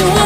you